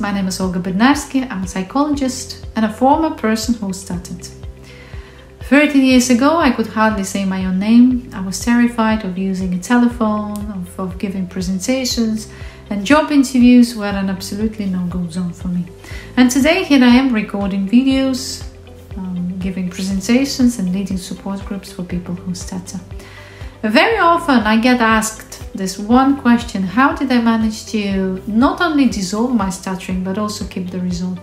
My name is Olga Bednarski. I'm a psychologist and a former person who stuttered. 13 years ago, I could hardly say my own name. I was terrified of using a telephone, of, of giving presentations, and job interviews were an absolutely no go zone for me. And today, here I am recording videos, um, giving presentations, and leading support groups for people who stutter. Very often, I get asked this one question how did I manage to not only dissolve my stuttering but also keep the result?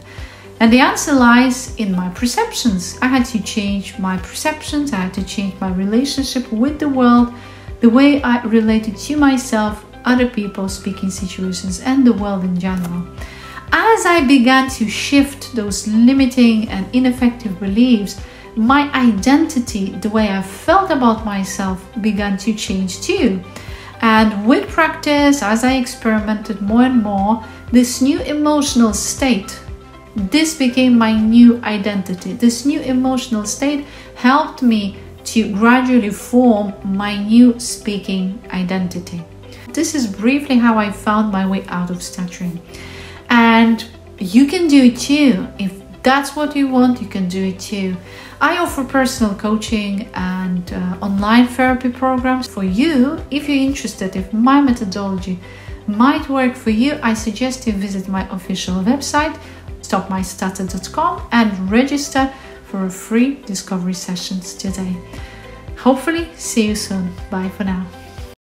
And the answer lies in my perceptions. I had to change my perceptions, I had to change my relationship with the world, the way I related to myself, other people, speaking situations, and the world in general. As I began to shift those limiting and ineffective beliefs, my identity, the way I felt about myself, began to change too. And with practice, as I experimented more and more, this new emotional state, this became my new identity. This new emotional state helped me to gradually form my new speaking identity. This is briefly how I found my way out of stuttering. And you can do it too. If that's what you want, you can do it too. I offer personal coaching and uh, online therapy programs for you. If you're interested, if my methodology might work for you, I suggest you visit my official website, stopmystutter.com, and register for a free discovery sessions today. Hopefully, see you soon. Bye for now.